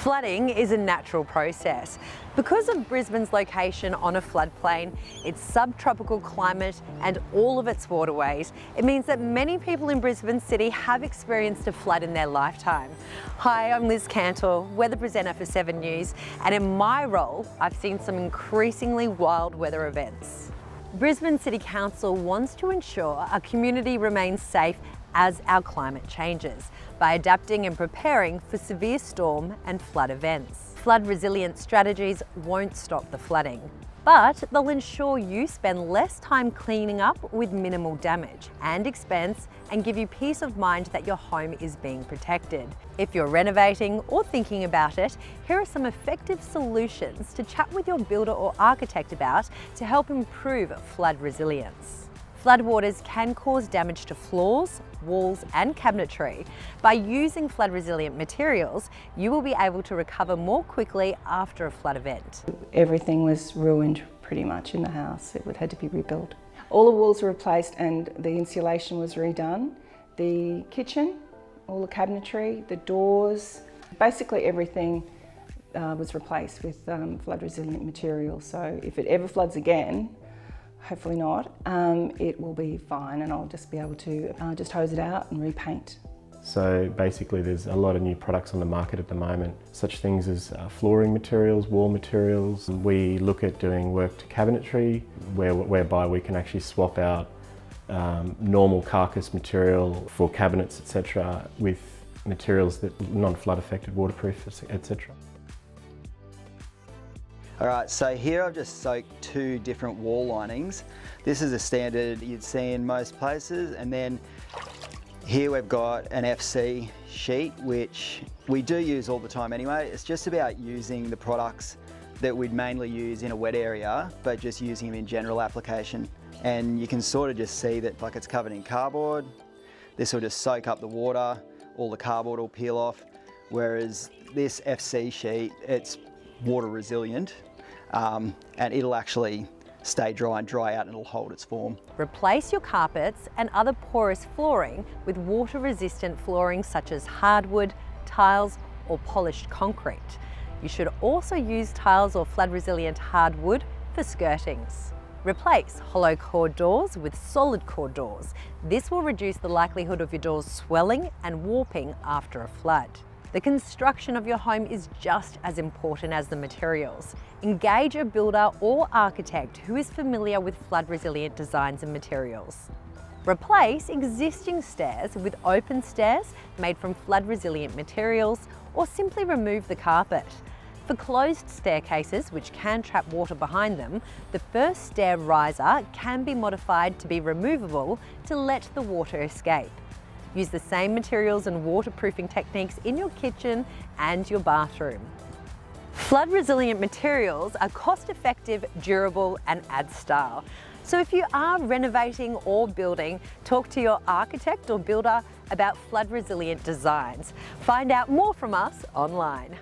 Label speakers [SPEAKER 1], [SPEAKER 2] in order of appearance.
[SPEAKER 1] Flooding is a natural process. Because of Brisbane's location on a floodplain, its subtropical climate and all of its waterways, it means that many people in Brisbane City have experienced a flood in their lifetime. Hi, I'm Liz Cantor, weather presenter for 7 News, and in my role, I've seen some increasingly wild weather events. Brisbane City Council wants to ensure our community remains safe as our climate changes by adapting and preparing for severe storm and flood events. Flood resilient strategies won't stop the flooding, but they'll ensure you spend less time cleaning up with minimal damage and expense and give you peace of mind that your home is being protected. If you're renovating or thinking about it, here are some effective solutions to chat with your builder or architect about to help improve flood resilience. Floodwaters can cause damage to floors, walls and cabinetry. By using flood resilient materials, you will be able to recover more quickly after a flood event.
[SPEAKER 2] Everything was ruined pretty much in the house. It had to be rebuilt. All the walls were replaced and the insulation was redone. The kitchen, all the cabinetry, the doors, basically everything uh, was replaced with um, flood resilient material. So if it ever floods again, hopefully not, um, it will be fine and I'll just be able to uh, just hose it out and repaint.
[SPEAKER 3] So basically there's a lot of new products on the market at the moment, such things as uh, flooring materials, wall materials. We look at doing work to cabinetry, where, whereby we can actually swap out um, normal carcass material for cabinets, etc., with materials that non-flood affected, waterproof, etc.
[SPEAKER 4] All right, so here I've just soaked two different wall linings. This is a standard you'd see in most places. And then here we've got an FC sheet, which we do use all the time anyway. It's just about using the products that we'd mainly use in a wet area, but just using them in general application. And you can sort of just see that like it's covered in cardboard. This will just soak up the water, all the cardboard will peel off. Whereas this FC sheet, it's water resilient um, and it'll actually stay dry and dry out and it'll hold its form.
[SPEAKER 1] Replace your carpets and other porous flooring with water resistant flooring such as hardwood, tiles or polished concrete. You should also use tiles or flood resilient hardwood for skirtings. Replace hollow core doors with solid core doors. This will reduce the likelihood of your doors swelling and warping after a flood. The construction of your home is just as important as the materials. Engage a builder or architect who is familiar with flood resilient designs and materials. Replace existing stairs with open stairs made from flood resilient materials or simply remove the carpet. For closed staircases, which can trap water behind them, the first stair riser can be modified to be removable to let the water escape. Use the same materials and waterproofing techniques in your kitchen and your bathroom. Flood resilient materials are cost effective, durable and add style. So if you are renovating or building, talk to your architect or builder about flood resilient designs. Find out more from us online.